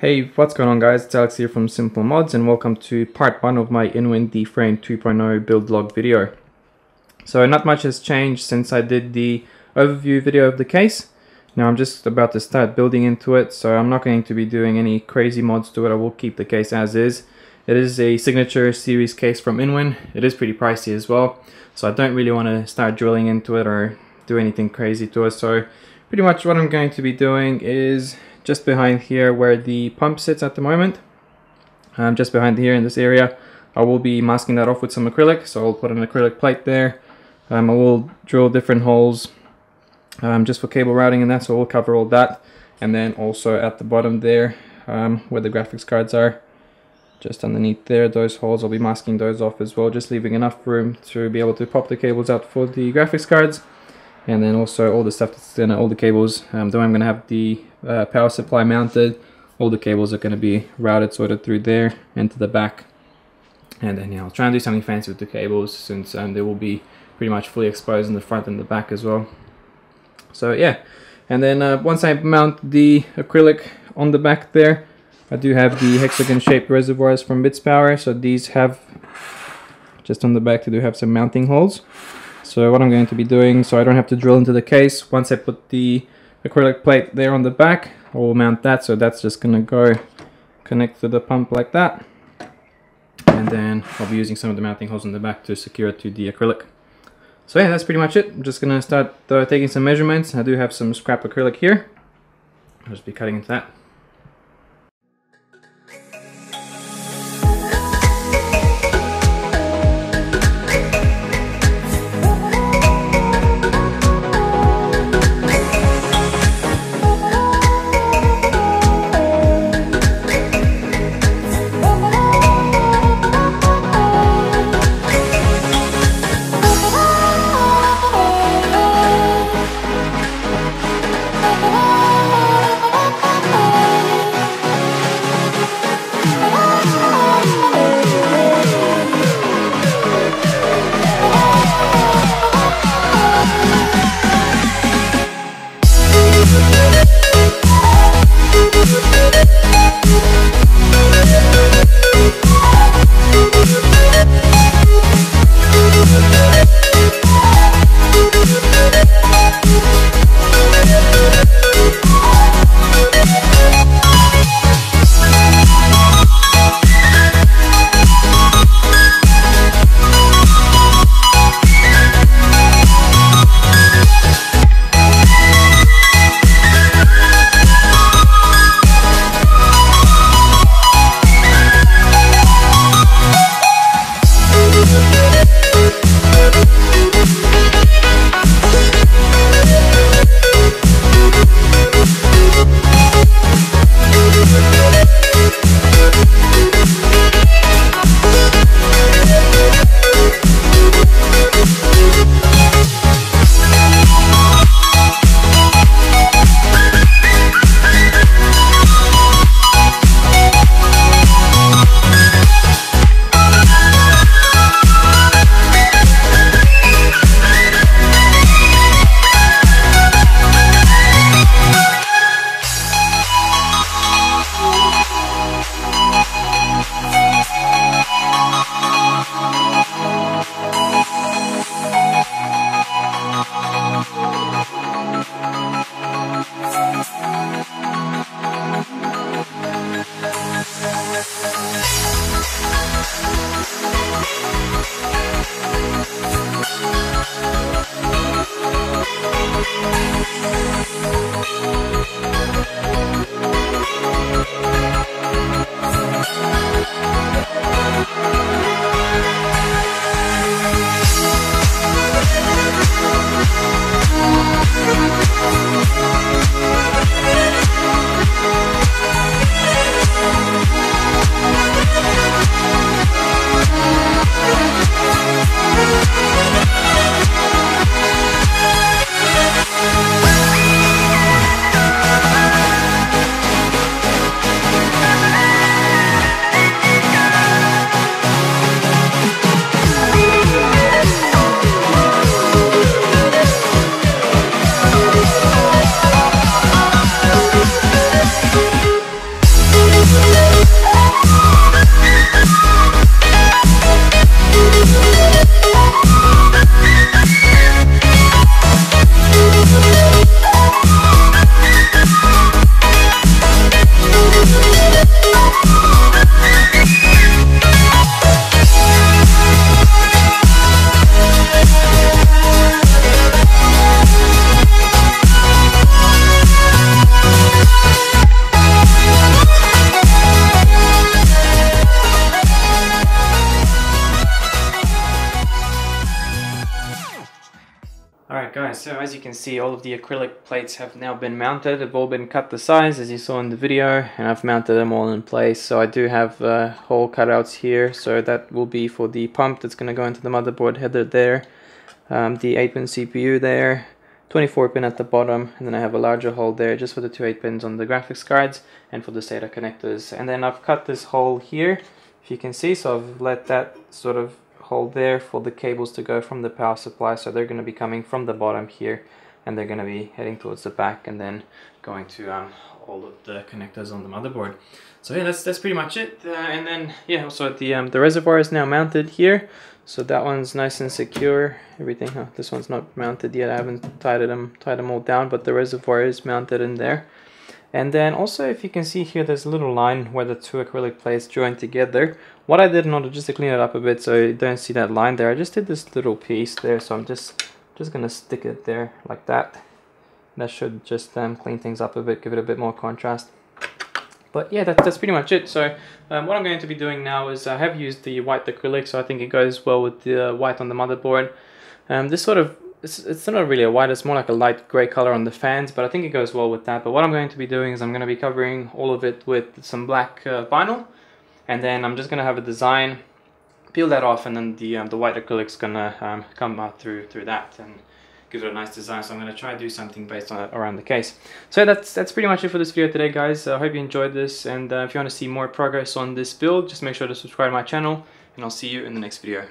Hey, what's going on guys? It's Alex here from Simple Modz and welcome to part 1 of my In Win D-Frame 2.0 build log video. So not much has changed since I did the overview video of the case. Now I'm just about to start building into it, so I'm not going to be doing any crazy mods to it. I will keep the case as is. It is a signature series case from In Win. It is pretty pricey as well, so I don't really want to start drilling into it or do anything crazy to it. So pretty much what I'm going to be doing is just behind here where the pump sits at the moment. Um, just behind here in this area. I will be masking that off with some acrylic, so I'll put an acrylic plate there. Um, I will drill different holes um, just for cable routing and that, so we'll cover all that. And then also at the bottom there, um, where the graphics cards are, just underneath there, those holes, I'll be masking those off as well, just leaving enough room to be able to pop the cables out for the graphics cards and then also all the stuff that's in all the cables um, I'm gonna have the uh, power supply mounted all the cables are gonna be routed sorted through there into the back. And then yeah I'll try and do something fancy with the cables since um, they will be pretty much fully exposed in the front and the back as well. So yeah. And then uh, once I mount the acrylic on the back there I do have the hexagon shaped reservoirs from Bitspower. So these have just on the back they do have some mounting holes so what I'm going to be doing, so I don't have to drill into the case, once I put the acrylic plate there on the back, I will mount that, so that's just going to go connect to the pump like that. And then I'll be using some of the mounting holes in the back to secure it to the acrylic. So yeah, that's pretty much it. I'm just going to start uh, taking some measurements. I do have some scrap acrylic here. I'll just be cutting into that. So as you can see all of the acrylic plates have now been mounted, they've all been cut to size as you saw in the video and I've mounted them all in place. So I do have uh, hole cutouts here, so that will be for the pump that's going to go into the motherboard header there, um, the 8-pin CPU there, 24 pin at the bottom and then I have a larger hole there just for the two 8 pins on the graphics cards and for the SATA connectors. And then I've cut this hole here if you can see. So I've let that sort of hole there for the cables to go from the power supply. So they're going to be coming from the bottom here and they're going to be heading towards the back and then going to um, all of the connectors on the motherboard. So yeah that's that's pretty much it. Uh, and then yeah also the um, the reservoir is now mounted here. So that one's nice and secure. Everything this one's not mounted yet. I haven't tied it them tied them all down but the reservoir is mounted in there and then also if you can see here there's a little line where the two acrylic plates join together. What I did in order just to clean it up a bit so you don't see that line there, I just did this little piece there so I'm just just gonna stick it there like that. That should just um, clean things up a bit, give it a bit more contrast. But yeah, that, that's pretty much it. So um, what I'm going to be doing now is I have used the white acrylic so I think it goes well with the uh, white on the motherboard. Um, this sort of it's, it's not really a white, it's more like a light grey color on the fans, but I think it goes well with that. But what I'm going to be doing is I'm going to be covering all of it with some black uh, vinyl, and then I'm just going to have a design, peel that off, and then the um, the white acrylic's going to um, come out through through that and give it a nice design. So I'm going to try to do something based on around the case. So that's that's pretty much it for this video today, guys. I uh, hope you enjoyed this, and uh, if you want to see more progress on this build, just make sure to subscribe to my channel, and I'll see you in the next video.